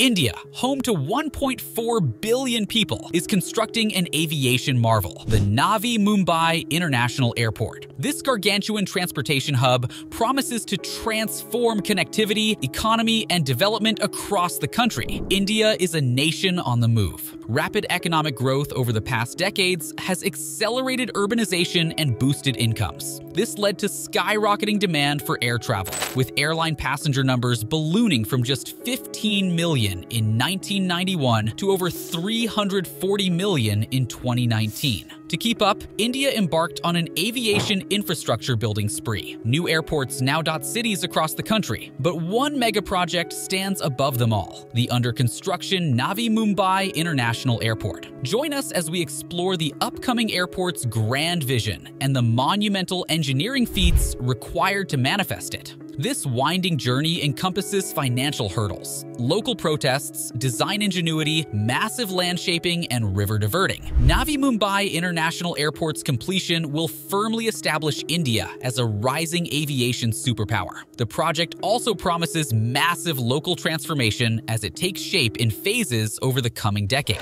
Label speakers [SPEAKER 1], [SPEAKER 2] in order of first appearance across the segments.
[SPEAKER 1] India, home to 1.4 billion people, is constructing an aviation marvel, the Navi Mumbai International Airport. This gargantuan transportation hub promises to transform connectivity, economy, and development across the country. India is a nation on the move. Rapid economic growth over the past decades has accelerated urbanization and boosted incomes. This led to skyrocketing demand for air travel, with airline passenger numbers ballooning from just 15 million in 1991 to over 340 million in 2019. To keep up, India embarked on an aviation infrastructure building spree. New airports now dot cities across the country, but one mega project stands above them all the under construction Navi Mumbai International Airport. Join us as we explore the upcoming airport's grand vision and the monumental engineering feats required to manifest it. This winding journey encompasses financial hurdles, local protests, design ingenuity, massive land shaping, and river diverting. Navi Mumbai International Airport's completion will firmly establish India as a rising aviation superpower. The project also promises massive local transformation as it takes shape in phases over the coming decade.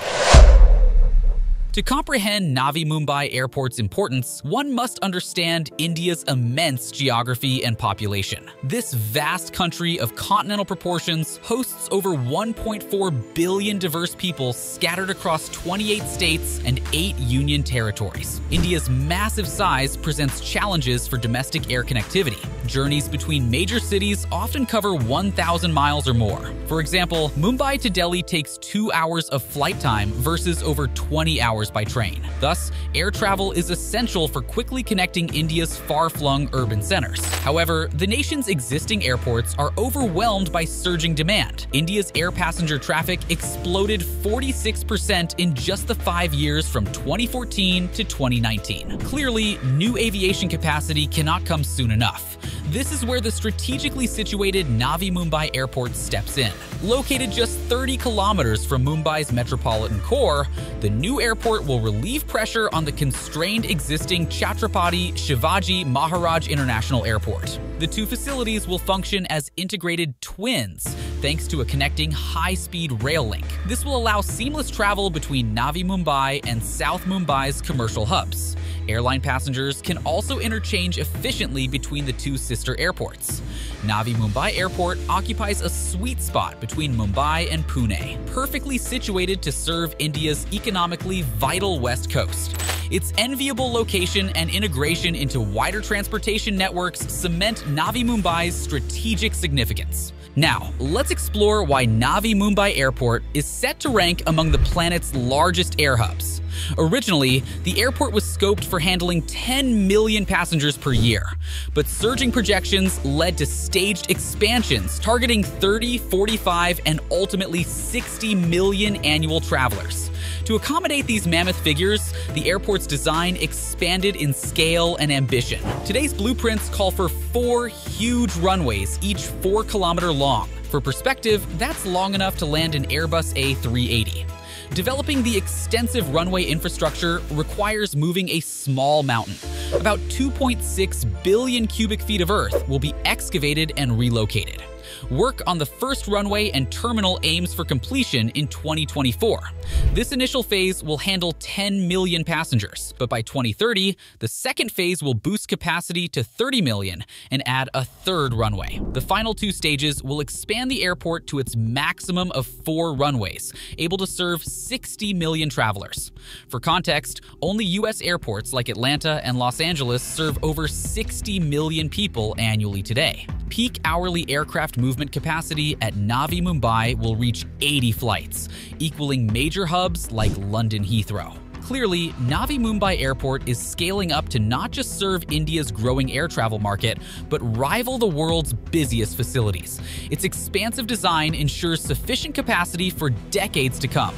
[SPEAKER 1] To comprehend Navi Mumbai Airport's importance, one must understand India's immense geography and population. This vast country of continental proportions hosts over 1.4 billion diverse people scattered across 28 states and 8 union territories. India's massive size presents challenges for domestic air connectivity. Journeys between major cities often cover 1,000 miles or more. For example, Mumbai to Delhi takes 2 hours of flight time versus over 20 hours hours by train. Thus, air travel is essential for quickly connecting India's far-flung urban centers. However, the nation's existing airports are overwhelmed by surging demand. India's air passenger traffic exploded 46% in just the five years from 2014 to 2019. Clearly, new aviation capacity cannot come soon enough. This is where the strategically situated Navi Mumbai Airport steps in. Located just 30 kilometers from Mumbai's metropolitan core, the new airport will relieve pressure on the constrained existing Chhatrapati Shivaji Maharaj International Airport. The two facilities will function as integrated twins, thanks to a connecting high-speed rail link. This will allow seamless travel between Navi Mumbai and South Mumbai's commercial hubs. Airline passengers can also interchange efficiently between the two sister airports. Navi Mumbai Airport occupies a sweet spot between Mumbai and Pune, perfectly situated to serve India's economically vital west coast. Its enviable location and integration into wider transportation networks cement Navi Mumbai's strategic significance. Now, let's explore why Navi Mumbai Airport is set to rank among the planet's largest air hubs. Originally, the airport was scoped for handling 10 million passengers per year, but surging projections led to staged expansions targeting 30, 45, and ultimately 60 million annual travelers. To accommodate these mammoth figures, the airport's design expanded in scale and ambition. Today's blueprints call for four huge runways, each 4 kilometer long. For perspective, that's long enough to land an Airbus A380. Developing the extensive runway infrastructure requires moving a small mountain. About 2.6 billion cubic feet of earth will be excavated and relocated. Work on the first runway and terminal aims for completion in 2024. This initial phase will handle 10 million passengers, but by 2030, the second phase will boost capacity to 30 million and add a third runway. The final two stages will expand the airport to its maximum of four runways, able to serve 60 million travelers. For context, only US airports like Atlanta and Los Angeles serve over 60 million people annually today. Peak hourly aircraft movement capacity at Navi Mumbai will reach 80 flights, equaling major hubs like London Heathrow. Clearly, Navi Mumbai Airport is scaling up to not just serve India's growing air travel market, but rival the world's busiest facilities. Its expansive design ensures sufficient capacity for decades to come.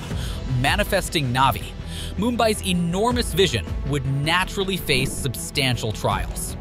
[SPEAKER 1] Manifesting Navi, Mumbai's enormous vision would naturally face substantial trials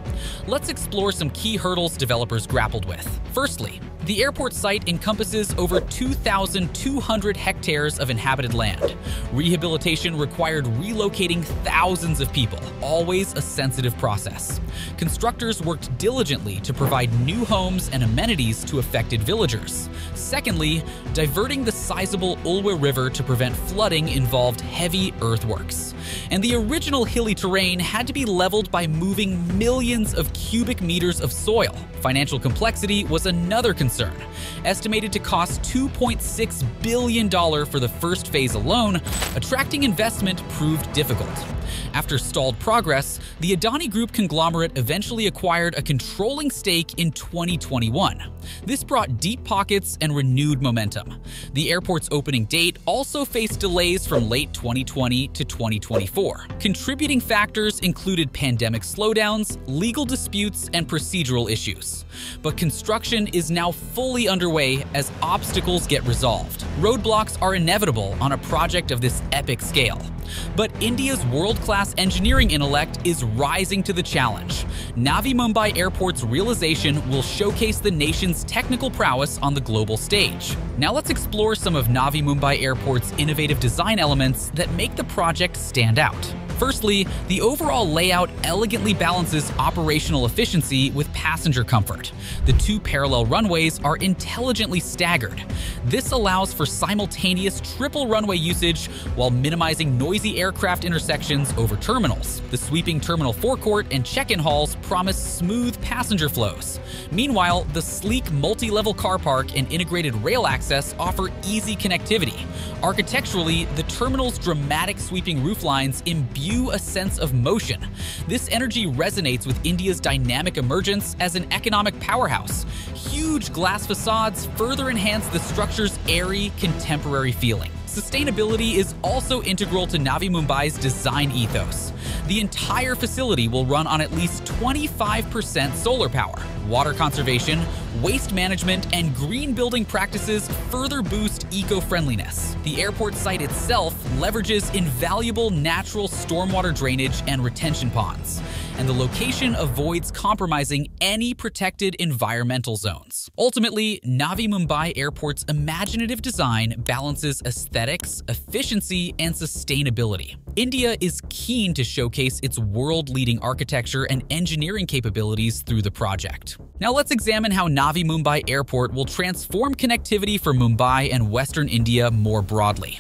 [SPEAKER 1] let's explore some key hurdles developers grappled with. Firstly, The airport site encompasses over 2,200 hectares of inhabited land. Rehabilitation required relocating thousands of people, always a sensitive process. Constructors worked diligently to provide new homes and amenities to affected villagers. Secondly, diverting the sizable Ulwe River to prevent flooding involved heavy earthworks. And the original hilly terrain had to be leveled by moving millions of cubic meters of soil. Financial complexity was another concern. Estimated to cost $2.6 billion for the first phase alone, attracting investment proved difficult. After stalled progress, the Adani Group conglomerate eventually acquired a controlling stake in 2021. This brought deep pockets and renewed momentum. The airport's opening date also faced delays from late 2020 to 2024. Contributing factors included pandemic slowdowns, legal disputes, and procedural issues. But construction is now fully underway as obstacles get resolved. Roadblocks are inevitable on a project of this epic scale. But India's world-class engineering intellect is rising to the challenge. Navi Mumbai Airport's realization will showcase the nation's technical prowess on the global stage. Now let's explore some of Navi Mumbai Airport's innovative design elements that make the project stand out. Firstly, the overall layout elegantly balances operational efficiency with passenger comfort. The two parallel runways are intelligently staggered. This allows for simultaneous triple runway usage while minimizing noisy aircraft intersections over terminals. The sweeping terminal forecourt and check-in halls promise smooth passenger flows. Meanwhile, the sleek multi-level car park and integrated rail access offer easy connectivity. Architecturally, the terminal's dramatic sweeping rooflines imbue a sense of motion. This energy resonates with India's dynamic emergence as an economic powerhouse. Huge glass facades further enhance the structure's airy, contemporary feeling. Sustainability is also integral to Navi Mumbai's design ethos. The entire facility will run on at least 25% solar power. Water conservation, waste management, and green building practices further boost eco-friendliness. The airport site itself leverages invaluable natural stormwater drainage and retention ponds and the location avoids compromising any protected environmental zones. Ultimately, Navi Mumbai Airport's imaginative design balances aesthetics, efficiency, and sustainability. India is keen to showcase its world-leading architecture and engineering capabilities through the project. Now let's examine how Navi Mumbai Airport will transform connectivity for Mumbai and Western India more broadly.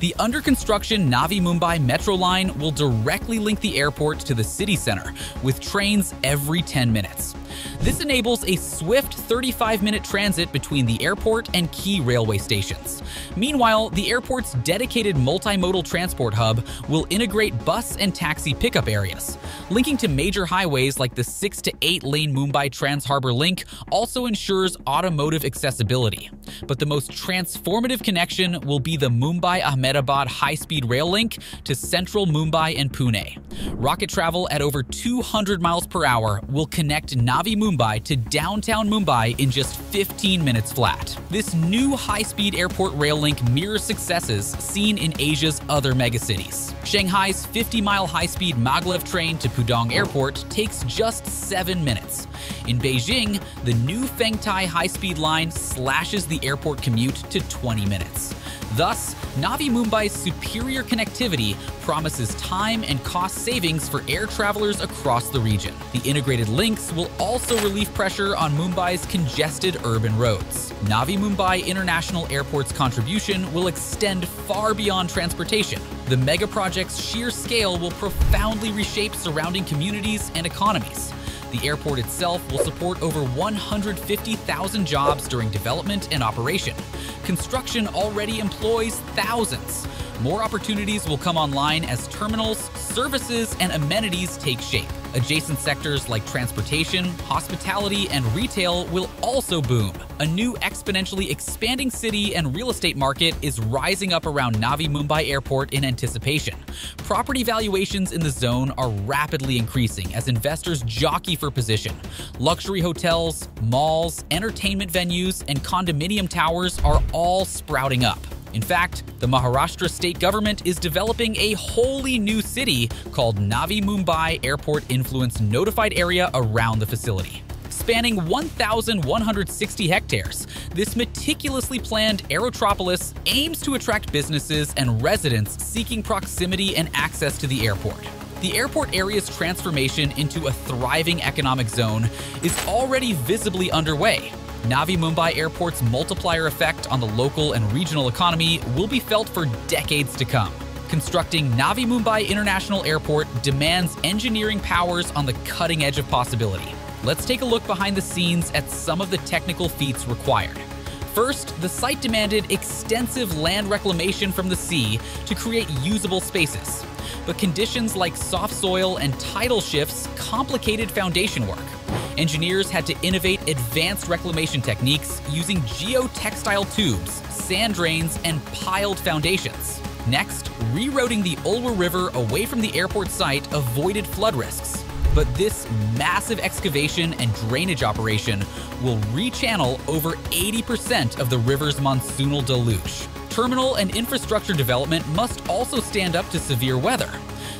[SPEAKER 1] The under-construction Navi Mumbai Metro line will directly link the airport to the city center, with trains every 10 minutes. This enables a swift 35-minute transit between the airport and key railway stations. Meanwhile, the airport's dedicated multimodal transport hub will integrate bus and taxi pickup areas. Linking to major highways like the 6 to 8 lane Mumbai Trans Harbour Link also ensures automotive accessibility. But the most transformative connection will be the Mumbai Ahmedabad high speed rail link to central Mumbai and Pune. Rocket travel at over 200 miles per hour will connect Navi Mumbai to downtown Mumbai in just 15 minutes flat. This new high speed airport rail link mirrors successes seen in Asia's other megacities. Shanghai's 50 mile high speed maglev train to Pudong Airport takes just 7 minutes. In Beijing, the new Fengtai high-speed line slashes the airport commute to 20 minutes. Thus, Navi Mumbai's superior connectivity promises time and cost savings for air travelers across the region. The integrated links will also relieve pressure on Mumbai's congested urban roads. Navi Mumbai International Airport's contribution will extend far beyond transportation. The mega project's sheer scale will profoundly reshape surrounding communities and economies. The airport itself will support over 150,000 jobs during development and operation. Construction already employs thousands. More opportunities will come online as terminals, services, and amenities take shape. Adjacent sectors like transportation, hospitality, and retail will also boom. A new exponentially expanding city and real estate market is rising up around Navi Mumbai Airport in anticipation. Property valuations in the zone are rapidly increasing as investors jockey for position. Luxury hotels, malls, entertainment venues, and condominium towers are all sprouting up. In fact, the Maharashtra state government is developing a wholly new city called Navi Mumbai Airport Influence Notified Area around the facility. Spanning 1,160 hectares, this meticulously planned aerotropolis aims to attract businesses and residents seeking proximity and access to the airport. The airport area's transformation into a thriving economic zone is already visibly underway. Navi Mumbai Airport's multiplier effect on the local and regional economy will be felt for decades to come. Constructing Navi Mumbai International Airport demands engineering powers on the cutting edge of possibility. Let's take a look behind the scenes at some of the technical feats required. First, the site demanded extensive land reclamation from the sea to create usable spaces but conditions like soft soil and tidal shifts complicated foundation work. Engineers had to innovate advanced reclamation techniques using geotextile tubes, sand drains, and piled foundations. Next, rerouting the Ulwe River away from the airport site avoided flood risks. But this massive excavation and drainage operation will rechannel over 80% of the river's monsoonal deluge. Terminal and infrastructure development must also stand up to severe weather.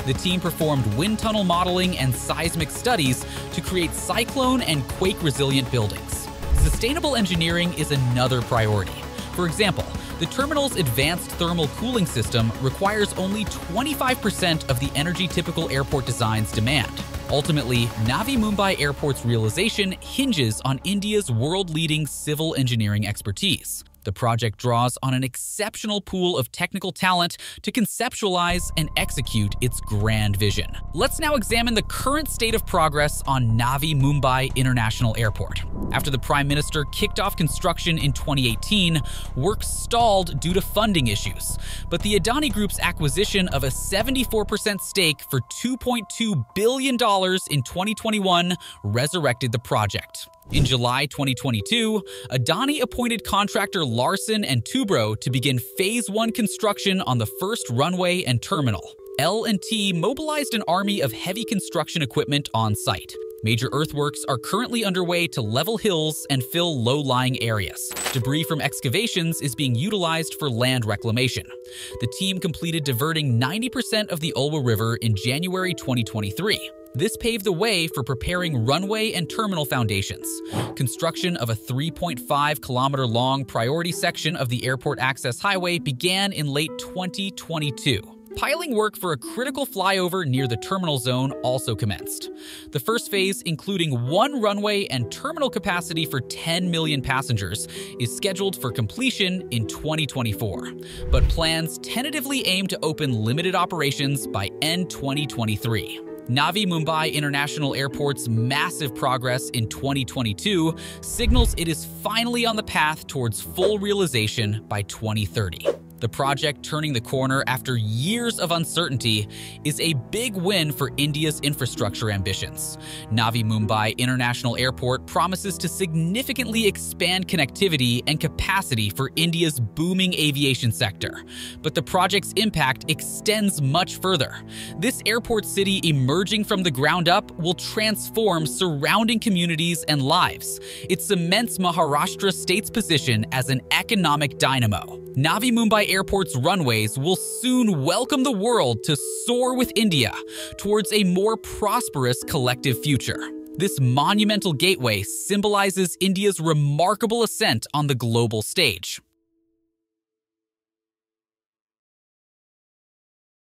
[SPEAKER 1] The team performed wind tunnel modeling and seismic studies to create cyclone and quake resilient buildings. Sustainable engineering is another priority. For example, the terminal's advanced thermal cooling system requires only 25% of the energy typical airport designs demand. Ultimately, Navi Mumbai Airport's realization hinges on India's world-leading civil engineering expertise. The project draws on an exceptional pool of technical talent to conceptualize and execute its grand vision. Let's now examine the current state of progress on Navi Mumbai International Airport. After the Prime Minister kicked off construction in 2018, work stalled due to funding issues. But the Adani Group's acquisition of a 74% stake for $2.2 billion in 2021 resurrected the project. In July 2022, Adani appointed contractor Larsen and Toubro to begin Phase 1 construction on the first runway and terminal. L&T mobilized an army of heavy construction equipment on site. Major earthworks are currently underway to level hills and fill low-lying areas. Debris from excavations is being utilized for land reclamation. The team completed diverting 90% of the Ulwe River in January 2023. This paved the way for preparing runway and terminal foundations. Construction of a 3.5 kilometer long priority section of the airport access highway began in late 2022. Piling work for a critical flyover near the terminal zone also commenced. The first phase, including one runway and terminal capacity for 10 million passengers, is scheduled for completion in 2024. But plans tentatively aim to open limited operations by end 2023. Navi Mumbai International Airport's massive progress in 2022 signals it is finally on the path towards full realization by 2030. The project turning the corner after years of uncertainty is a big win for India's infrastructure ambitions. Navi Mumbai International Airport promises to significantly expand connectivity and capacity for India's booming aviation sector. But the project's impact extends much further. This airport city emerging from the ground up will transform surrounding communities and lives. It cements Maharashtra state's position as an economic dynamo. Navi Mumbai Airport's runways will soon welcome the world to soar with India towards a more prosperous collective future. This monumental gateway symbolizes India's remarkable ascent on the global stage.